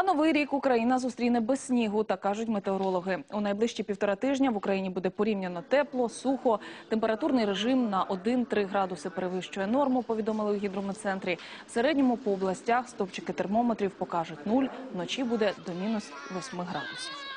А новий рік Україна зустріне без снігу, так кажуть метеорологи. У найближчі півтора тижня в Україні буде порівняно тепло, сухо. Температурний режим на 1-3 градуси перевищує норму, повідомили у гідрометцентрі. В середньому по областях стопчики термометрів покажуть нуль. Вночі буде до мінус 8 градусів.